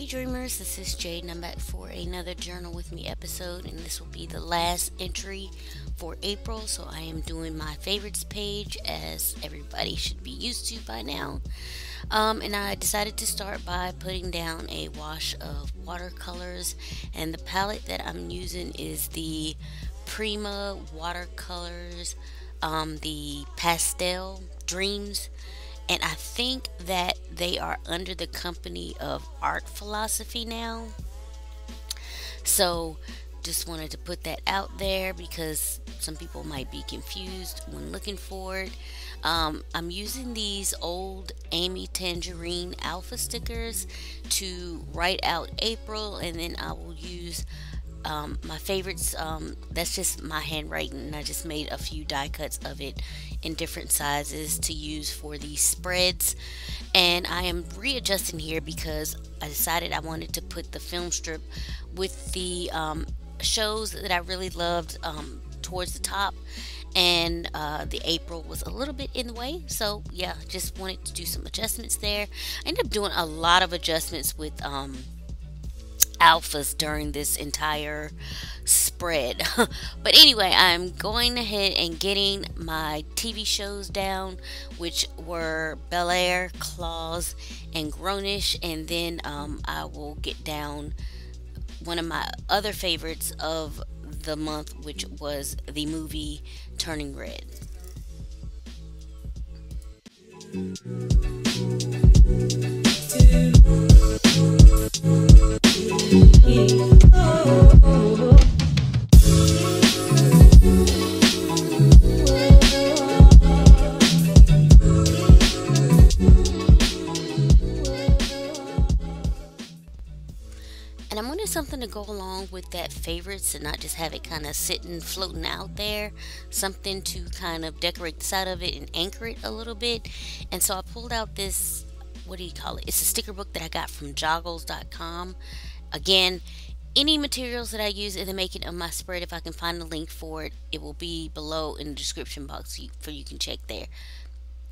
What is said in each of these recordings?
Hey dreamers, this is Jade and I'm back for another Journal with Me episode. And this will be the last entry for April. So I am doing my favorites page as everybody should be used to by now. Um, and I decided to start by putting down a wash of watercolors. And the palette that I'm using is the Prima watercolors, um, the Pastel Dreams and I think that they are under the company of Art Philosophy now. So, just wanted to put that out there because some people might be confused when looking for it. Um, I'm using these old Amy Tangerine alpha stickers to write out April, and then I will use um, my favorites. Um, that's just my handwriting. I just made a few die cuts of it in different sizes to use for these spreads and I am readjusting here because I decided I wanted to put the film strip with the um, shows that I really loved um, towards the top and uh, the April was a little bit in the way so yeah just wanted to do some adjustments there I ended up doing a lot of adjustments with um, alphas during this entire spread. but anyway, I'm going ahead and getting my TV shows down, which were Bel Air, Claws, and Grownish, and then um, I will get down one of my other favorites of the month, which was the movie Turning Red. Something to go along with that favorites and not just have it kind of sitting, floating out there. Something to kind of decorate the side of it and anchor it a little bit. And so I pulled out this, what do you call it? It's a sticker book that I got from joggles.com. Again, any materials that I use in the making of my spread, if I can find a link for it, it will be below in the description box for you can check there.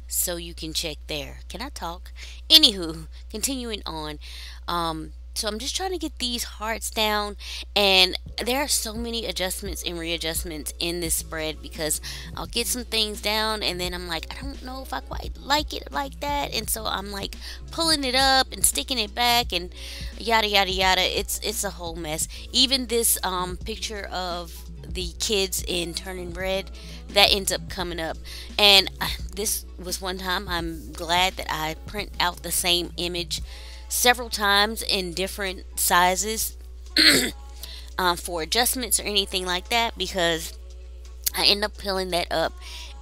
So you can check there. Can I talk? Anywho, continuing on. Um, so I'm just trying to get these hearts down and there are so many adjustments and readjustments in this spread because I'll get some things down and then I'm like I don't know if I quite like it like that and so I'm like pulling it up and sticking it back and yada yada yada. It's it's a whole mess. Even this um, picture of the kids in turning red that ends up coming up. And uh, this was one time I'm glad that I print out the same image several times in different sizes um, for adjustments or anything like that because I end up peeling that up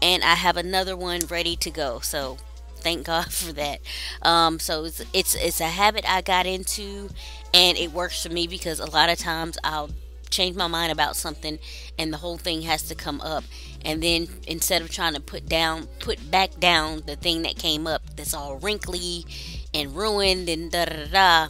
and I have another one ready to go. So thank God for that. Um, so it's, it's it's a habit I got into and it works for me because a lot of times I'll change my mind about something and the whole thing has to come up and then instead of trying to put down put back down the thing that came up that's all wrinkly and ruined and da da da.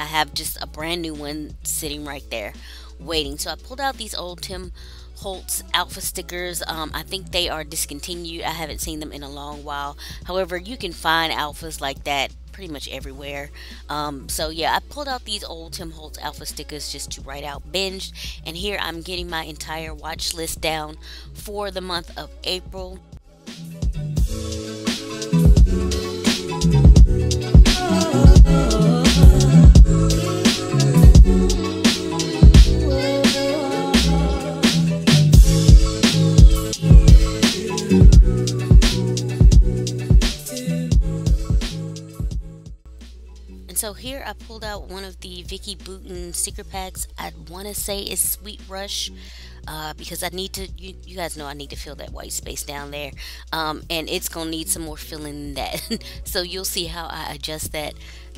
I have just a brand new one sitting right there waiting. So I pulled out these old Tim Holtz alpha stickers. Um, I think they are discontinued. I haven't seen them in a long while. However, you can find alphas like that pretty much everywhere. Um, so yeah, I pulled out these old Tim Holtz alpha stickers just to write out binged. And here I'm getting my entire watch list down for the month of April. I pulled out one of the Vicki Boutin sticker packs. I want to say is Sweet Rush uh, because I need to, you, you, guys know I need to fill that white space down there. Um, and it's going to need some more filling than that. so you'll see how I adjust that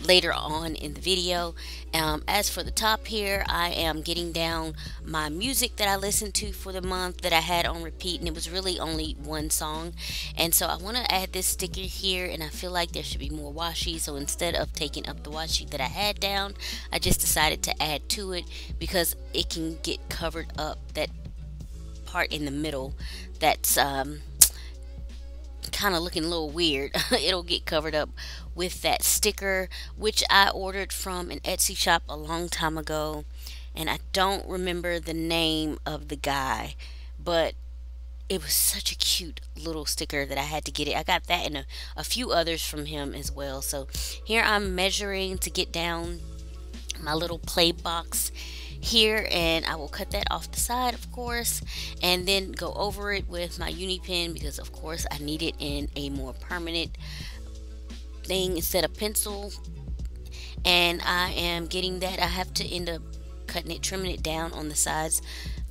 later on in the video. Um, as for the top here, I am getting down my music that I listened to for the month that I had on repeat, and it was really only one song. And so I want to add this sticker here, and I feel like there should be more washi. So instead of taking up the washi that I had down, I just decided to add to it because it can get covered up. That part in the middle that's um, kind of looking a little weird, it'll get covered up with that sticker, which I ordered from an Etsy shop a long time ago. And I don't remember the name of the guy, but it was such a cute little sticker that I had to get it. I got that and a, a few others from him as well. So here I'm measuring to get down my little play box here and I will cut that off the side of course and then go over it with my uni pen because of course I need it in a more permanent thing instead of pencil and I am getting that I have to end up cutting it trimming it down on the sides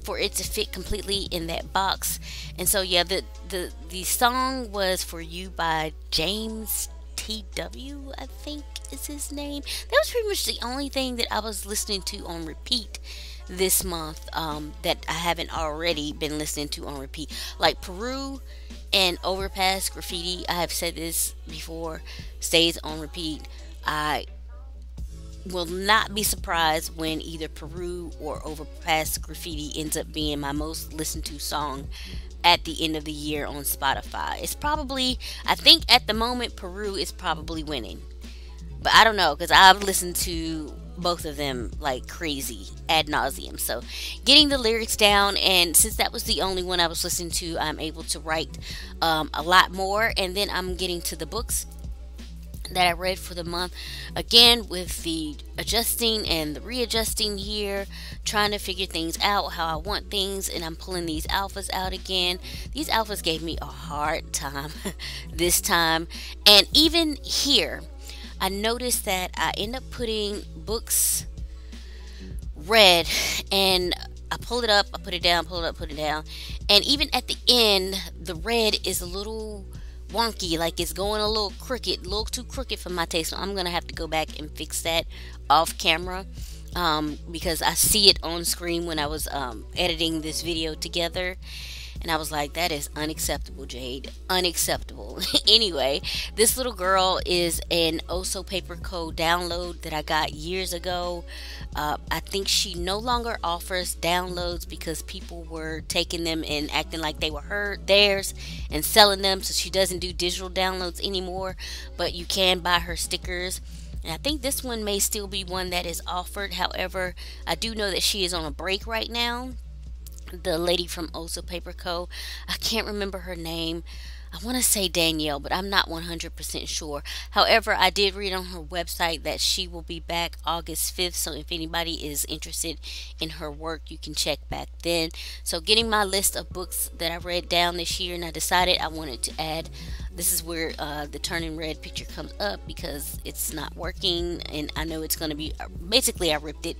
for it to fit completely in that box and so yeah the the the song was for you by James TW I think is his name. That was pretty much the only thing that I was listening to on repeat this month um, that I haven't already been listening to on repeat. Like Peru and Overpass Graffiti, I have said this before, stays on repeat. I will not be surprised when either Peru or Overpass Graffiti ends up being my most listened to song at the end of the year on Spotify. It's probably, I think at the moment, Peru is probably winning. But I don't know because I've listened to both of them like crazy ad nauseum. So getting the lyrics down, and since that was the only one I was listening to, I'm able to write um, a lot more. And then I'm getting to the books that I read for the month. Again, with the adjusting and the readjusting here, trying to figure things out, how I want things, and I'm pulling these alphas out again. These alphas gave me a hard time this time. And even here, I noticed that I end up putting books read and I pull it up, I put it down, pull it up, put it down. And even at the end, the read is a little wonky, like it's going a little crooked, a little too crooked for my taste. So I'm to have to go back and fix that off camera um, because I see it on screen when I was um, editing this video together. And I was like, that is unacceptable, Jade. Unacceptable. anyway, this little girl is an Oso Paper Co. download that I got years ago. Uh, I think she no longer offers downloads because people were taking them and acting like they were her theirs and selling them. So she doesn't do digital downloads anymore. But you can buy her stickers. And I think this one may still be one that is offered. However, I do know that she is on a break right now the lady from Oso Paper Co. I can't remember her name. I want to say Danielle, but I'm not 100% sure. However, I did read on her website that she will be back August 5th. So if anybody is interested in her work, you can check back then. So getting my list of books that I read down this year, and I decided I wanted to add. This is where uh, the turning red picture comes up because it's not working, and I know it's going to be. Basically, I ripped it,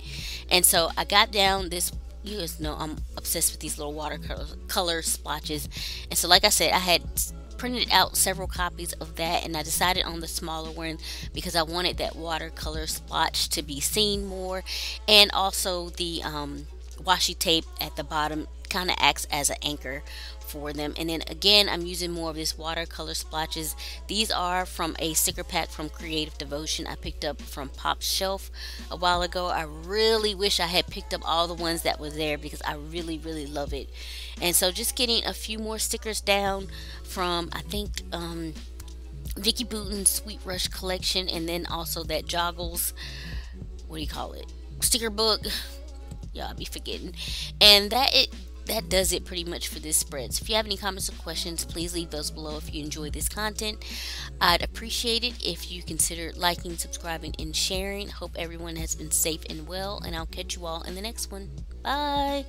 and so I got down this you guys know I'm obsessed with these little watercolor color splotches. And so, like I said, I had printed out several copies of that and I decided on the smaller one because I wanted that watercolor splotch to be seen more and also the um, washi tape at the bottom kind of acts as an anchor for them. And then again, I'm using more of this watercolor splotches. These are from a sticker pack from Creative Devotion I picked up from Pop Shelf a while ago. I really wish I had picked up all the ones that were there because I really, really love it. And so just getting a few more stickers down from, I think, um, Vicki Boutin's Sweet Rush collection and then also that Joggles, what do you call it? Sticker book. Yeah, I'll be forgetting. And that it that does it pretty much for this spread. So if you have any comments or questions, please leave those below if you enjoy this content. I'd appreciate it if you consider liking, subscribing, and sharing. Hope everyone has been safe and well, and I'll catch you all in the next one. Bye.